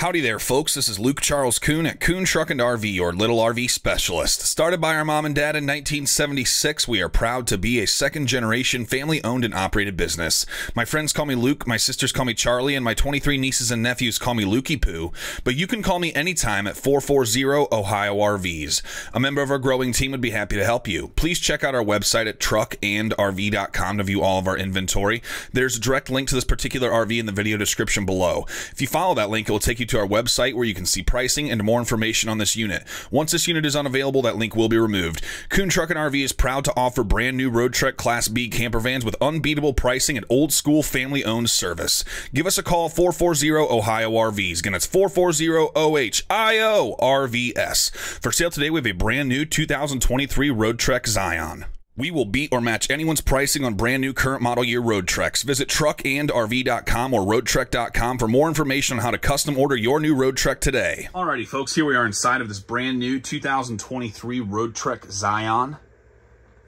Howdy there, folks. This is Luke Charles Kuhn at Kuhn Truck and RV, your little RV specialist. Started by our mom and dad in 1976, we are proud to be a second generation family owned and operated business. My friends call me Luke, my sisters call me Charlie, and my 23 nieces and nephews call me Lukey Poo. But you can call me anytime at 440 Ohio RVs. A member of our growing team would be happy to help you. Please check out our website at truckandrv.com to view all of our inventory. There's a direct link to this particular RV in the video description below. If you follow that link, it will take you to our website where you can see pricing and more information on this unit. Once this unit is unavailable, that link will be removed. Kuhn Truck and RV is proud to offer brand new Roadtrek Class B camper vans with unbeatable pricing and old school family owned service. Give us a call 440 Ohio RVs. Again, it's 440 OHIO RVS. For sale today, we have a brand new 2023 Roadtrek Zion. We will beat or match anyone's pricing on brand new current model year Roadtreks. Visit truckandrv.com or roadtrek.com for more information on how to custom order your new Roadtrek today. Alrighty, folks, here we are inside of this brand new 2023 Roadtrek Zion.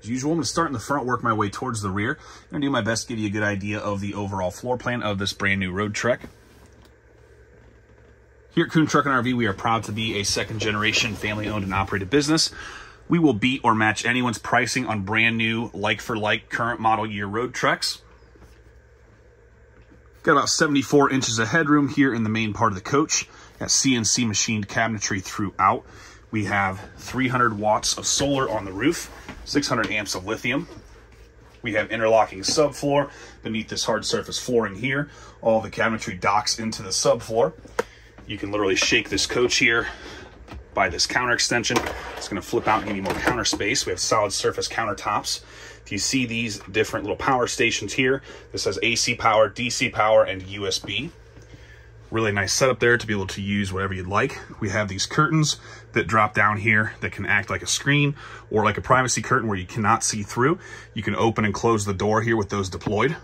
As usual, I'm going to start in the front, work my way towards the rear. I'm going to do my best to give you a good idea of the overall floor plan of this brand new Roadtrek. Here at Kuhn Truck and RV, we are proud to be a second generation family owned and operated business. We will beat or match anyone's pricing on brand new, like for like, current model year Roadtreks. Got about 74 inches of headroom here in the main part of the coach. Got CNC machined cabinetry throughout. We have 300 watts of solar on the roof, 600 amps of lithium. We have interlocking subfloor beneath this hard surface flooring here. All the cabinetry docks into the subfloor. You can literally shake this coach here by this counter extension. It's gonna flip out and give you more counter space. We have solid surface countertops. If you see these different little power stations here, this has AC power, DC power, and USB. Really nice setup there to be able to use whatever you'd like. We have these curtains that drop down here that can act like a screen or like a privacy curtain where you cannot see through. You can open and close the door here with those deployed.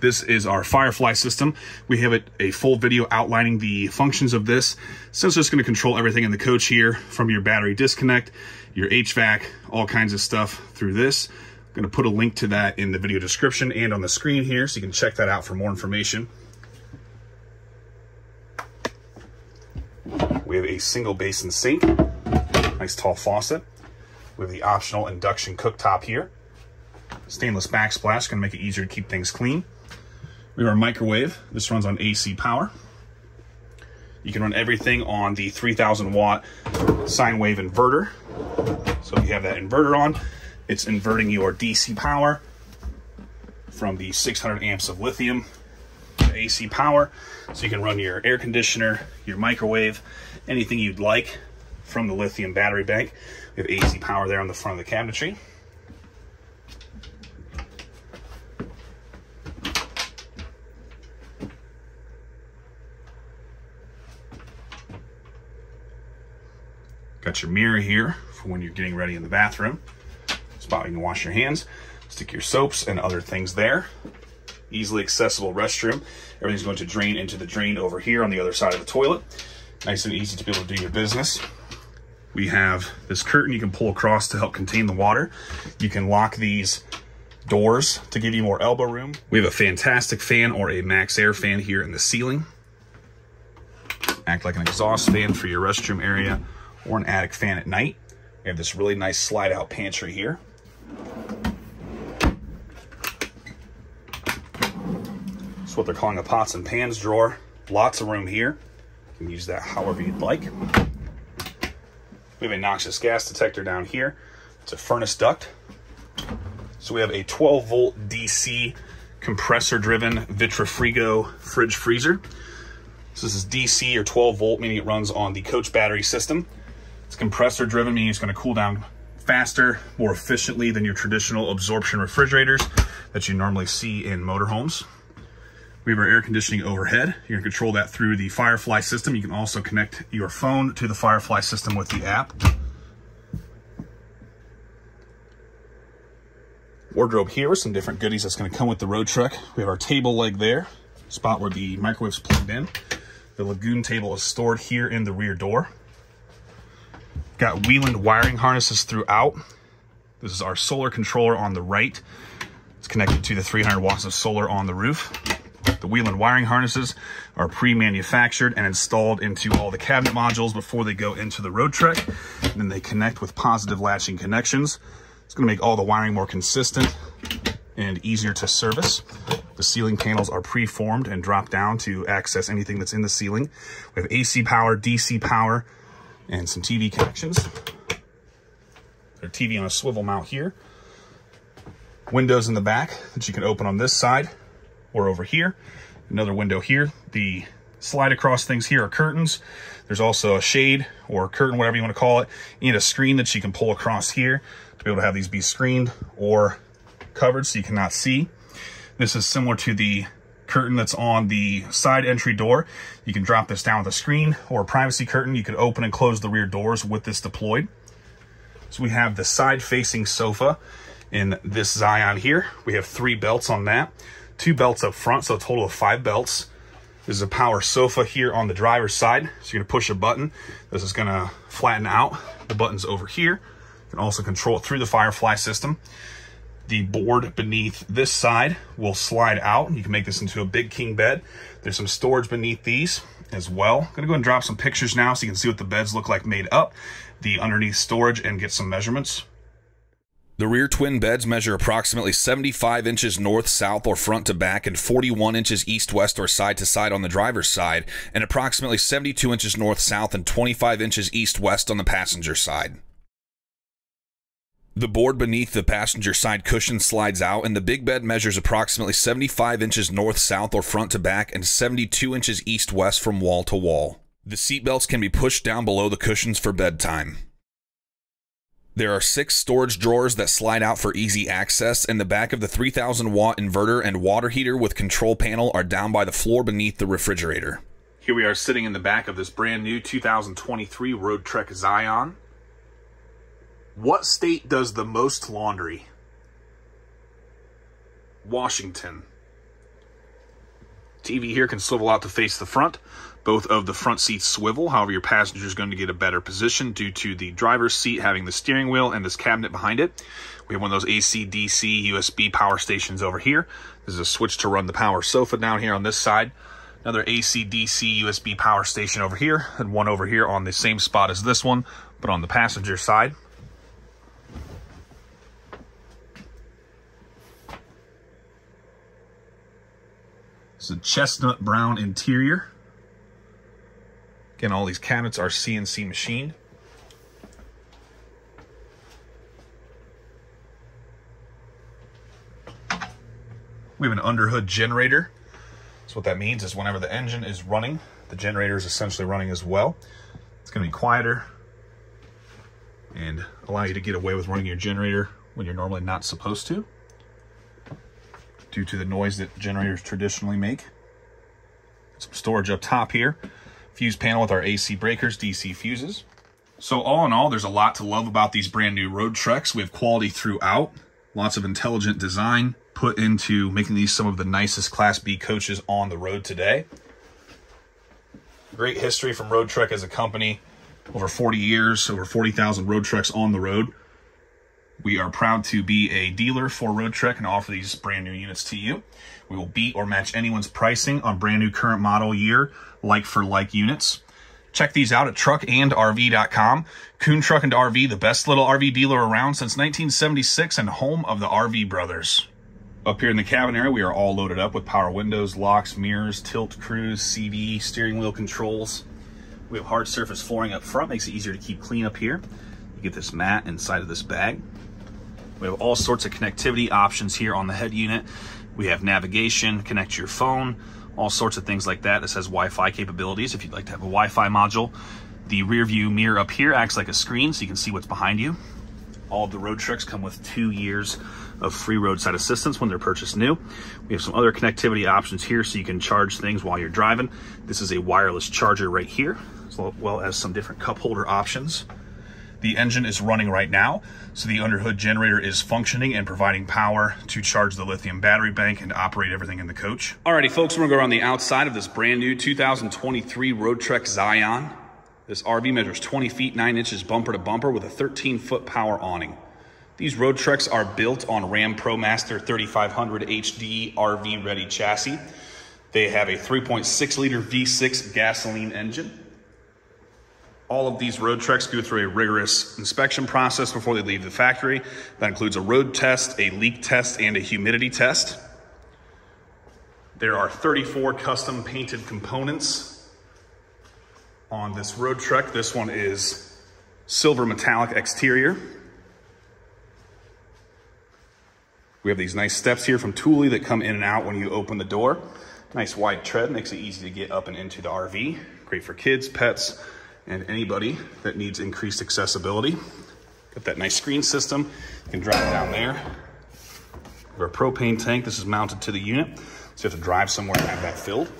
This is our Firefly system. We have it, a full video outlining the functions of this. So it's just going to control everything in the coach here from your battery disconnect, your HVAC, all kinds of stuff through this. I'm going to put a link to that in the video description and on the screen here so you can check that out for more information. We have a single basin sink, nice tall faucet. We have the optional induction cooktop here. Stainless backsplash, gonna make it easier to keep things clean. We have our microwave. This runs on AC power. You can run everything on the 3000 watt sine wave inverter. So if you have that inverter on, it's inverting your DC power from the 600 amps of lithium to AC power. So you can run your air conditioner, your microwave, anything you'd like from the lithium battery bank. We have AC power there on the front of the cabinetry. Your mirror here for when you're getting ready in the bathroom. Spot you can wash your hands, stick your soaps and other things there. Easily accessible restroom. Everything's going to drain into the drain over here on the other side of the toilet. Nice and easy to be able to do your business. We have this curtain you can pull across to help contain the water. You can lock these doors to give you more elbow room. We have a fantastic fan or a MaxxAir fan here in the ceiling. Act like an exhaust fan for your restroom area or an attic fan at night. We have this really nice slide out pantry here. It's what they're calling a pots and pans drawer. Lots of room here. You can use that however you'd like. We have a noxious gas detector down here. It's a furnace duct. So we have a 12 volt DC compressor driven Vitrifrigo fridge freezer. So this is DC or 12 volt, meaning it runs on the coach battery system. It's compressor driven, meaning it's going to cool down faster, more efficiently than your traditional absorption refrigerators that you normally see in motorhomes. We have our air conditioning overhead. You can control that through the Firefly system. You can also connect your phone to the Firefly system with the app. Wardrobe here with some different goodies that's going to come with the Roadtrek. We have our table leg there, spot where the microwave's plugged in. The Lagun table is stored here in the rear door. Got Wieland wiring harnesses throughout. This is our solar controller on the right. It's connected to the 300 watts of solar on the roof. The Wieland wiring harnesses are pre-manufactured and installed into all the cabinet modules before they go into the Roadtrek. And then they connect with positive latching connections. It's gonna make all the wiring more consistent and easier to service. The ceiling panels are pre-formed and drop down to access anything that's in the ceiling. We have AC power, DC power, and some TV connections. A TV on a swivel mount here. Windows in the back that you can open on this side or over here. Another window here. The slide across things here are curtains. There's also a shade or curtain, whatever you want to call it, and a screen that you can pull across here to be able to have these be screened or covered so you cannot see. This is similar to the curtain that's on the side entry door. You can drop this down with a screen or a privacy curtain. You can open and close the rear doors with this deployed. So we have the side facing sofa in this Zion here. We have three belts on that, two belts up front, so a total of five belts. This is a power sofa here on the driver's side. So you're gonna push a button. This is gonna flatten out. The button's over here. You can also control it through the Firefly system. The board beneath this side will slide out. You can make this into a big king bed. There's some storage beneath these as well. I'm gonna go and drop some pictures now so you can see what the beds look like made up, the underneath storage and get some measurements. The rear twin beds measure approximately 75 inches north, south, or front to back, and 41 inches east, west, or side to side on the driver's side, and approximately 72 inches north, south, and 25 inches east, west on the passenger side. The board beneath the passenger side cushion slides out, and the big bed measures approximately 75 inches north, south, or front to back, and 72 inches east, west from wall to wall. The seatbelts can be pushed down below the cushions for bedtime. There are six storage drawers that slide out for easy access, and the back of the 3000 watt inverter and water heater with control panel are down by the floor beneath the refrigerator. Here we are sitting in the back of this brand new 2023 Roadtrek Zion. What state does the most laundry? Washington. TV here can swivel out to face the front. Both of the front seats swivel, however, your passenger is going to get a better position due to the driver's seat having the steering wheel and this cabinet behind it. We have one of those AC, DC, USB power stations over here. This is a switch to run the power sofa down here on this side. Another AC, DC, USB power station over here, and one over here on the same spot as this one, but on the passenger side. It's a chestnut brown interior. Again, all these cabinets are CNC machined. We have an underhood generator. So what that means is whenever the engine is running, the generator is essentially running as well. It's going to be quieter and allow you to get away with running your generator when you're normally not supposed to due to the noise that generators traditionally make. Some storage up top here fuse panel with our AC breakers, DC fuses. So all in all, there's a lot to love about these brand new Roadtreks. We have quality throughout, lots of intelligent design put into making these some of the nicest Class B coaches on the road today. Great history from Roadtrek as a company. Over 40 years, over 40,000 Roadtreks on the road. We are proud to be a dealer for Roadtrek and offer these brand new units to you. We will beat or match anyone's pricing on brand new current model year like for like units. Check these out at truckandrv.com. Kuhn Truck and RV, the best little RV dealer around since 1976 and home of the RV brothers. Up here in the cabin area, we are all loaded up with power windows, locks, mirrors, tilt, cruise, CD, steering wheel controls. We have hard surface flooring up front, makes it easier to keep clean up here. You get this mat inside of this bag. We have all sorts of connectivity options here on the head unit. We have navigation, connect your phone, all sorts of things like that. This has Wi-Fi capabilities if you'd like to have a Wi-Fi module. The rear view mirror up here acts like a screen so you can see what's behind you. All of the Roadtreks come with two years of free roadside assistance when they're purchased new. We have some other connectivity options here so you can charge things while you're driving. This is a wireless charger right here, as well as some different cup holder options. The engine is running right now, so the underhood generator is functioning and providing power to charge the lithium battery bank and operate everything in the coach. Alrighty, folks, we're gonna go around the outside of this brand new 2023 Roadtrek Zion. This RV measures 20 feet, 9 inches bumper to bumper with a 13 foot power awning. These Roadtreks are built on Ram ProMaster 3500 HD RV ready chassis. They have a 3.6 liter V6 gasoline engine. All of these Roadtreks go through a rigorous inspection process before they leave the factory. That includes a road test, a leak test, and a humidity test. There are 34 custom painted components on this Roadtrek. This one is silver metallic exterior. We have these nice steps here from Thule that come in and out when you open the door. Nice wide tread, makes it easy to get up and into the RV. Great for kids, pets, and anybody that needs increased accessibility. Got that nice screen system. You can drive down there. We have our propane tank, this is mounted to the unit. So you have to drive somewhere and have that filled.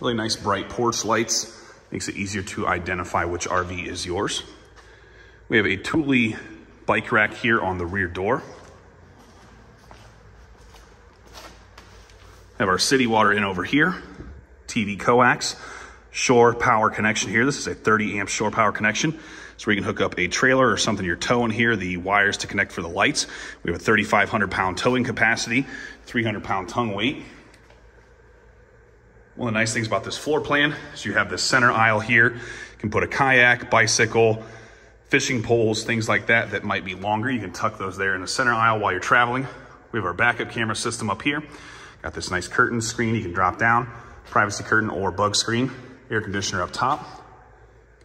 Really nice bright porch lights. Makes it easier to identify which RV is yours. We have a Thule bike rack here on the rear door. Have our city water in over here, TV coax, shore power connection here. This is a 30 amp shore power connection. So we can hook up a trailer or something you're towing here, the wires to connect for the lights. We have a 3,500 pound towing capacity, 300 pound tongue weight. One of the nice things about this floor plan is you have this center aisle here. You can put a kayak, bicycle, fishing poles, things like that that might be longer. You can tuck those there in the center aisle while you're traveling. We have our backup camera system up here. Got this nice curtain screen you can drop down, privacy curtain or bug screen, air conditioner up top.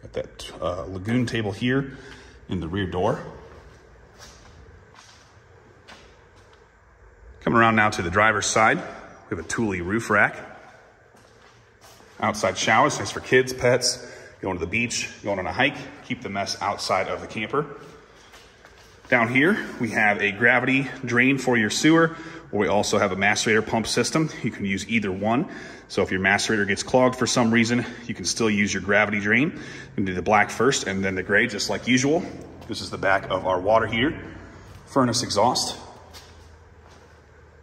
Got that uh, Lagun table here in the rear door. Coming around now to the driver's side, we have a Thule roof rack. Outside showers, nice for kids, pets, going to the beach, going on a hike, keep the mess outside of the camper. Down here, we have a gravity drain for your sewer, or we also have a macerator pump system. You can use either one. So if your macerator gets clogged for some reason, you can still use your gravity drain. You do the black first and then the gray, just like usual. This is the back of our water heater, furnace exhaust.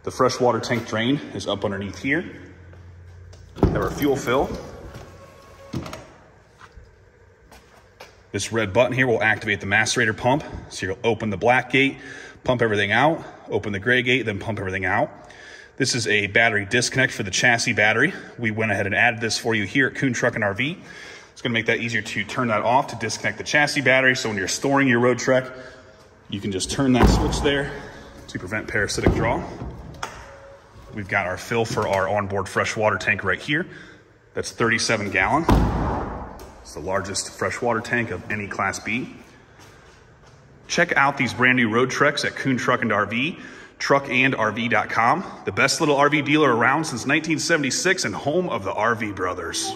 The freshwater tank drain is up underneath here. Have our fuel fill, This red button here will activate the macerator pump. So you'll open the black gate, pump everything out, open the gray gate, then pump everything out. This is a battery disconnect for the chassis battery. We went ahead and added this for you here at Kuhn Truck and RV. It's gonna make that easier to turn that off to disconnect the chassis battery. So when you're storing your Roadtrek, you can just turn that switch there to prevent parasitic draw. We've got our fill for our onboard fresh water tank right here. That's 37 gallon. It's the largest freshwater tank of any Class B. Check out these brand new Roadtreks at Kuhn Truck and RV, truckandrv.com, the best little RV dealer around since 1976 and home of the RV Brothers.